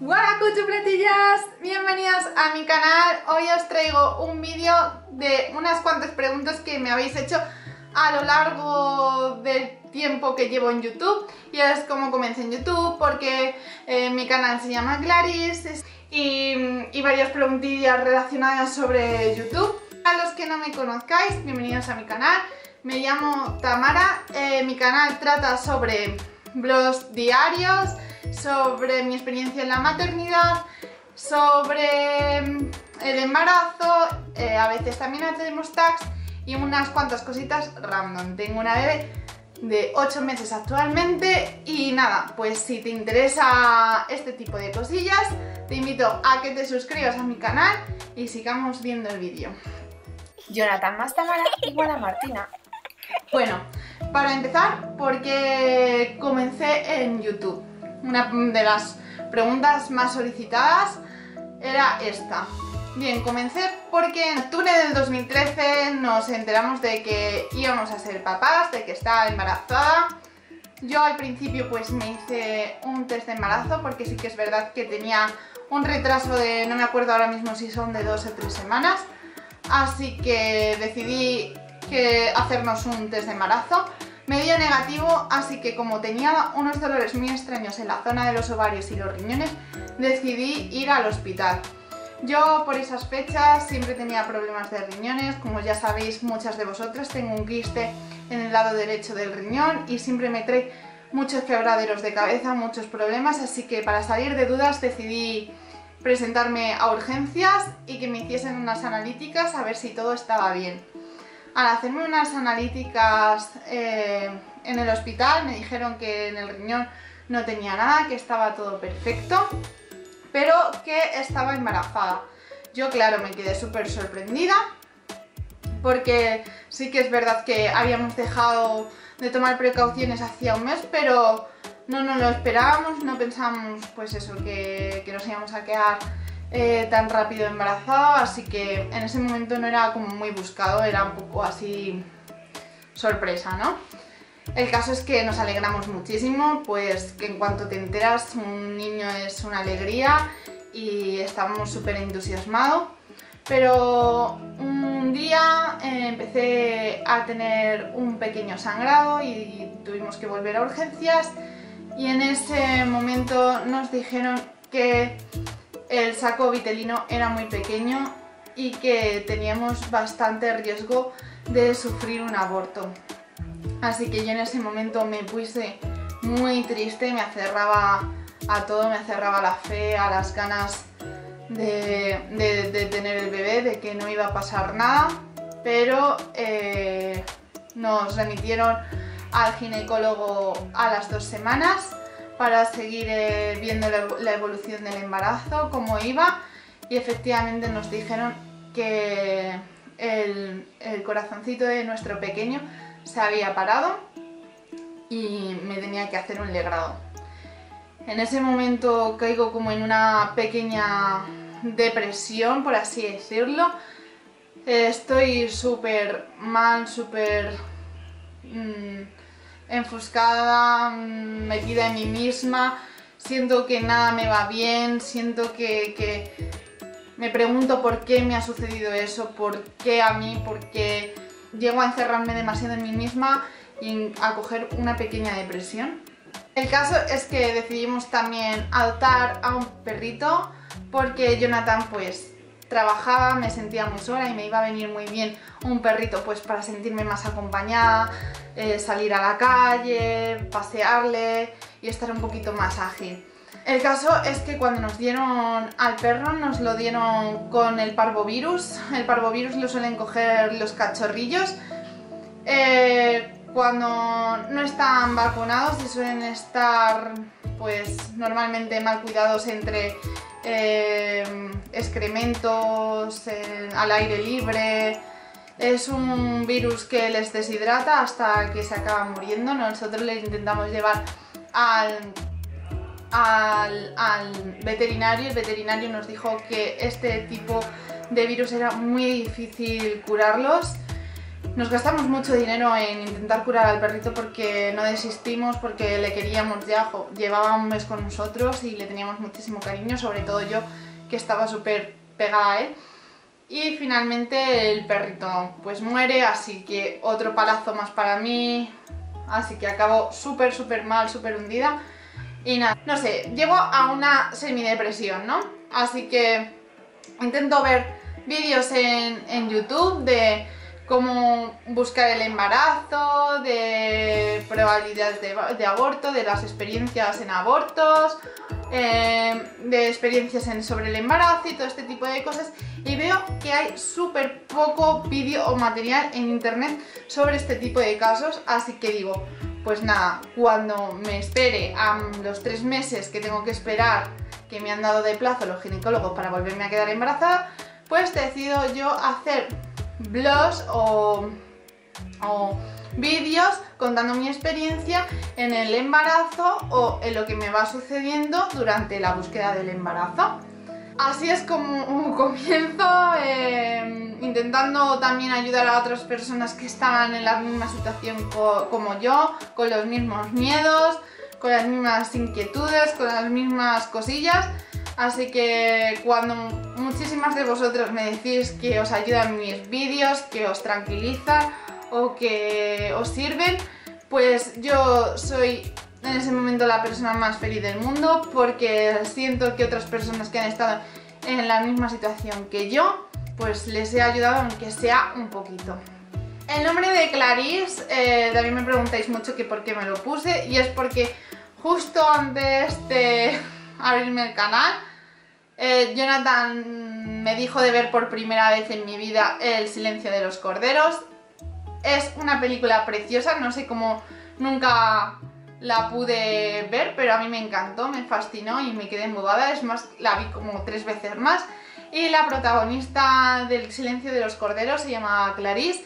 Hola cuchuplatillas, bienvenidos a mi canal. Hoy os traigo un vídeo de unas cuantas preguntas que me habéis hecho a lo largo del tiempo que llevo en YouTube y es como comencé en YouTube porque eh, mi canal se llama Claris y, y varias preguntillas relacionadas sobre YouTube. A los que no me conozcáis, bienvenidos a mi canal. Me llamo Tamara, eh, mi canal trata sobre blogs diarios, sobre mi experiencia en la maternidad, sobre mm, el embarazo, eh, a veces también hacemos tags y unas cuantas cositas random. Tengo una bebé de 8 meses actualmente y nada, pues si te interesa este tipo de cosillas, te invito a que te suscribas a mi canal y sigamos viendo el vídeo. Jonathan más Tamara igual a Martina. Bueno, para empezar, porque comencé en YouTube. Una de las preguntas más solicitadas era esta. Bien, comencé porque en octubre del 2013 nos enteramos de que íbamos a ser papás, de que estaba embarazada. Yo al principio pues me hice un test de embarazo porque sí que es verdad que tenía un retraso de, no me acuerdo ahora mismo si son de dos o tres semanas. Así que decidí que hacernos un test de embarazo. Me dio negativo, así que como tenía unos dolores muy extraños en la zona de los ovarios y los riñones, decidí ir al hospital. Yo por esas fechas siempre tenía problemas de riñones, como ya sabéis muchas de vosotras, tengo un quiste en el lado derecho del riñón y siempre me trae muchos quebraderos de cabeza, muchos problemas, así que para salir de dudas decidí presentarme a urgencias y que me hiciesen unas analíticas a ver si todo estaba bien. Al hacerme unas analíticas eh, en el hospital me dijeron que en el riñón no tenía nada, que estaba todo perfecto, pero que estaba embarazada. Yo claro me quedé súper sorprendida porque sí que es verdad que habíamos dejado de tomar precauciones hacía un mes, pero no nos lo esperábamos, no pensábamos pues eso, que, que nos íbamos a quedar eh, tan rápido embarazado, así que en ese momento no era como muy buscado, era un poco así sorpresa, ¿no? El caso es que nos alegramos muchísimo, pues que en cuanto te enteras un niño es una alegría y estábamos súper entusiasmados. Pero un día eh, empecé a tener un pequeño sangrado y tuvimos que volver a urgencias y en ese momento nos dijeron que el saco vitelino era muy pequeño y que teníamos bastante riesgo de sufrir un aborto. Así que yo en ese momento me puse muy triste, me acerraba a todo, me acerraba la fe, a las ganas de, tener el bebé, de que no iba a pasar nada, pero eh, nos remitieron al ginecólogo a las dos semanas para seguir eh, viendo la evolución del embarazo, cómo iba y efectivamente nos dijeron que el, corazoncito de nuestro pequeño se había parado y me tenía que hacer un legrado. En ese momento caigo como en una pequeña depresión, por así decirlo. Estoy súper mal, súper... Mm, enfuscada, mm, metida en mí misma, siento que nada me va bien, siento que, me pregunto por qué me ha sucedido eso, por qué a mí, por qué llego a encerrarme demasiado en mí misma y a coger una pequeña depresión. El caso es que decidimos también adoptar a un perrito porque Jonathan pues trabajaba, me sentía muy sola y me iba a venir muy bien un perrito pues para sentirme más acompañada, eh, salir a la calle, pasearle y estar un poquito más ágil. El caso es que cuando nos dieron al perro nos lo dieron con el parvovirus. El parvovirus lo suelen coger los cachorrillos. Eh, cuando no están vacunados y suelen estar pues normalmente mal cuidados entre eh, excrementos al aire libre. Es un virus que les deshidrata hasta que se acaban muriendo. Nosotros les intentamos llevar al, al, al veterinario. El veterinario nos dijo que este tipo de virus era muy difícil curarlos. Nos gastamos mucho dinero en intentar curar al perrito porque no desistimos, porque le queríamos ya, llevaba un mes con nosotros y le teníamos muchísimo cariño, sobre todo yo que estaba súper pegada a él. Y finalmente el perrito pues muere, así que otro palazo más para mí, así que acabo súper súper mal, súper hundida. Y nada, no sé, llego a una semidepresión, ¿no? Así que intento ver vídeos en, en YouTube de cómo buscar el embarazo, de probabilidades de, aborto, de las experiencias en abortos, eh, de experiencias en, sobre el embarazo y todo este tipo de cosas. Y veo que hay súper poco vídeo o material en internet sobre este tipo de casos, así que digo, pues nada, cuando me espere a los tres meses que tengo que esperar que me han dado de plazo los ginecólogos para volverme a quedar embarazada, pues decido yo hacer blogs o, vídeos contando mi experiencia en el embarazo o en lo que me va sucediendo durante la búsqueda del embarazo. Así es como comienzo, em, intentando también ayudar a otras personas que estaban en la misma situación como yo, con los mismos miedos, con las mismas inquietudes, con las mismas cosillas. Así que cuando muchísimas de vosotros me decís que os ayudan mis vídeos, que os tranquilizan o que os sirven, pues yo soy en ese momento la persona más feliz del mundo porque siento que otras personas que han estado en la misma situación que yo, pues les he ayudado aunque sea un poquito. El nombre de Clarice, eh, también me preguntáis mucho que por qué me lo puse y es porque justo antes de abrirme el canal eh, Jonathan me dijo de ver por primera vez en mi vida El silencio de los corderos. Es una película preciosa, no sé cómo nunca la pude ver, pero a mí me encantó, me fascinó y me quedé embobada. Es más, la vi como tres veces más. Y la protagonista del silencio de los corderos se llama Clarice.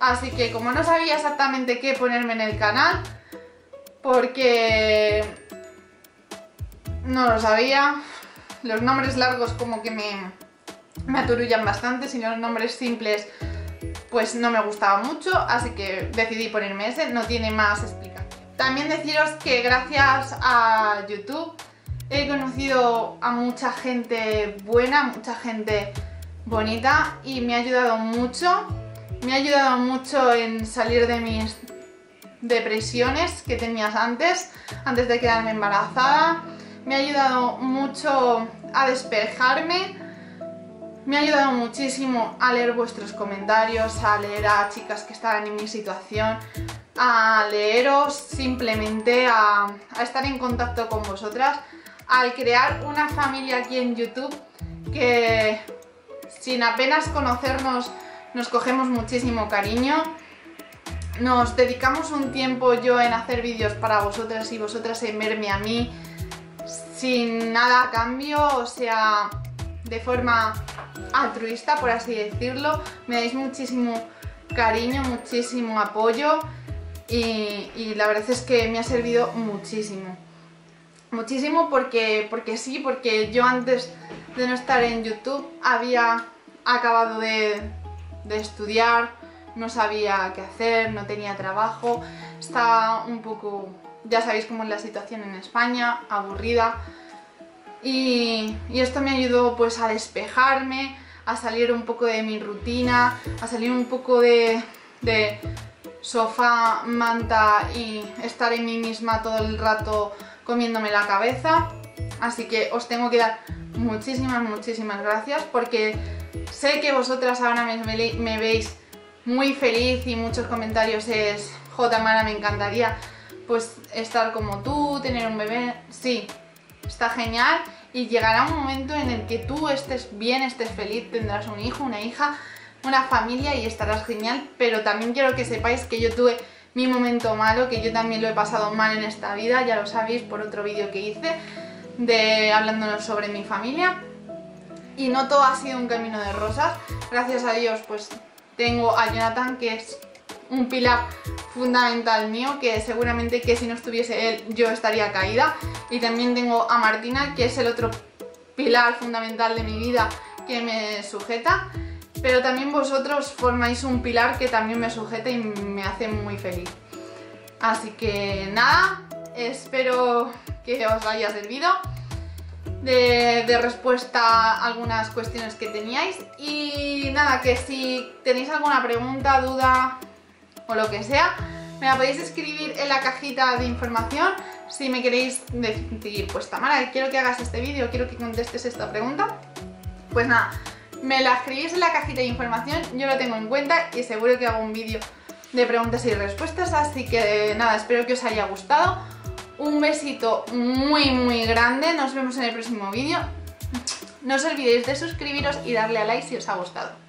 Así que como no sabía exactamente qué ponerme en el canal, porque no lo sabía, los nombres largos como que me, me aturullan bastante, si los nombres simples pues no me gustaba mucho, así que decidí ponerme ese, no tiene más explicación. También deciros que gracias a YouTube he conocido a mucha gente buena, mucha gente bonita y me ha ayudado mucho. Me ha ayudado mucho en salir de mis depresiones que tenías antes, antes de quedarme embarazada me ha ayudado mucho a despejarme, me ha ayudado muchísimo a leer vuestros comentarios, a leer a chicas que estaban en mi situación, a leeros simplemente, a, estar en contacto con vosotras, al crear una familia aquí en YouTube que sin apenas conocernos nos cogemos muchísimo cariño. Nos dedicamos un tiempo yo en hacer vídeos para vosotras y vosotras en verme a mí, sin nada a cambio, o sea, de forma altruista, por así decirlo. Me dais muchísimo cariño, muchísimo apoyo y, la verdad es que me ha servido muchísimo. Muchísimo porque, porque sí, porque yo antes de no estar en YouTube había acabado de, de estudiar, no sabía qué hacer, no tenía trabajo, estaba un poco ya sabéis cómo es la situación en España, aburrida. Y, esto me ayudó pues a despejarme, a salir un poco de mi rutina, a salir un poco de, sofá, manta y estar en mí misma todo el rato comiéndome la cabeza. Así que os tengo que dar muchísimas, muchísimas gracias porque sé que vosotras ahora me, me veis muy feliz y muchos comentarios es J. Mara, me encantaría pues estar como tú, tener un bebé, sí, está genial. Y llegará un momento en el que tú estés bien, estés feliz, tendrás un hijo, una hija, una familia y estarás genial, pero también quiero que sepáis que yo tuve mi momento malo, que yo también lo he pasado mal en esta vida, ya lo sabéis por otro vídeo que hice de hablándonos sobre mi familia. Y no todo ha sido un camino de rosas, gracias a Dios pues tengo a Jonathan que es un pilar fundamental mío que seguramente que si no estuviese él yo estaría caída y también tengo a Martina que es el otro pilar fundamental de mi vida que me sujeta pero también vosotros formáis un pilar que también me sujeta y me hace muy feliz. Así que nada, espero que os haya servido de, respuesta a algunas cuestiones que teníais. Y nada, que si tenéis alguna pregunta, duda o lo que sea, me la podéis escribir en la cajita de información. Si me queréis decir, pues Tamara, quiero que hagas este vídeo, quiero que contestes esta pregunta. Pues nada, me la escribís en la cajita de información, yo lo tengo en cuenta y seguro que hago un vídeo de preguntas y respuestas. Así que nada, espero que os haya gustado. Un besito muy muy grande, nos vemos en el próximo vídeo. No os olvidéis de suscribiros y darle a like si os ha gustado.